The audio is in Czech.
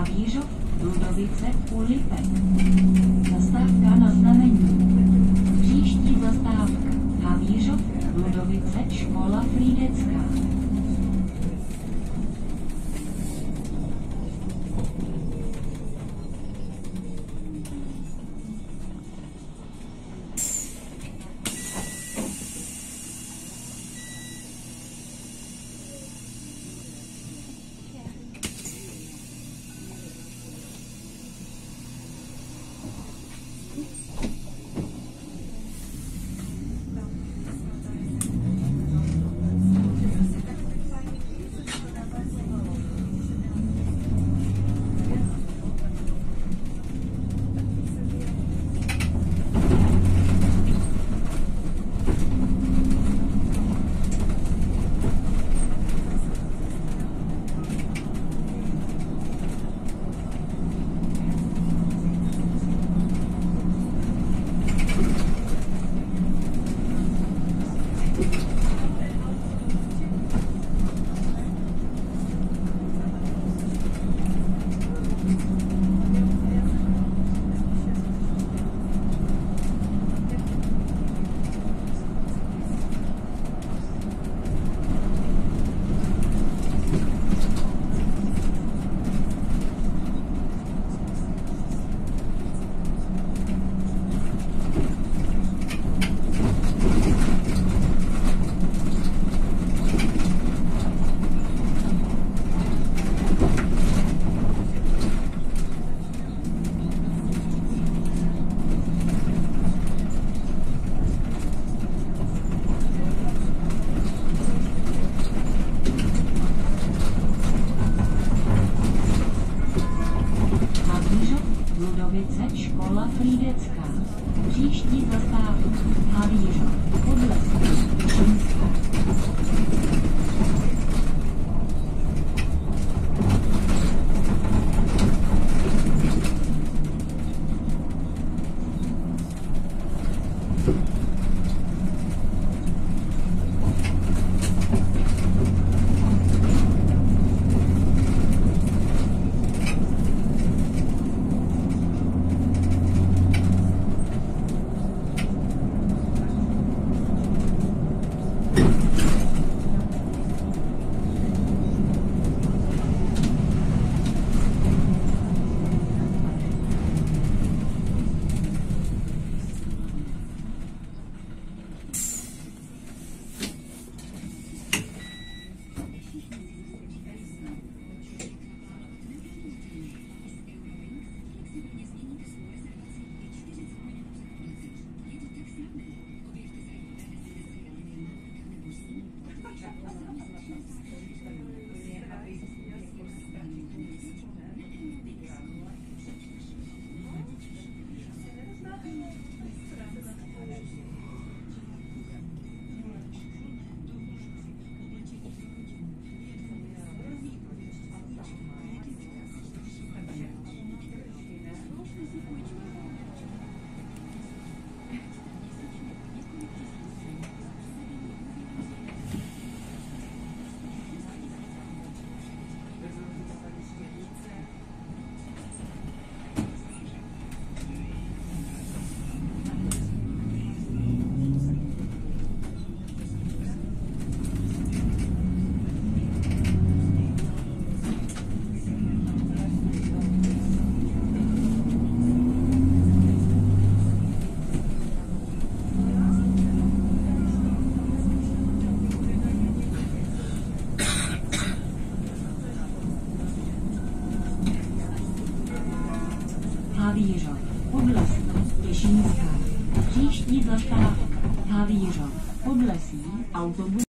Havířov, Ludovice, Kulipek. Zastávka na znamení. Příští zastávka. Havířov, Ludovice, škola Frýdecká. Ludovice, škola Frýdecká. Příští zastávka. Havířov, Podlesky, Havířov, Podlesí, Těšínská. Příští zastávka Havířov, Podlesí, autobus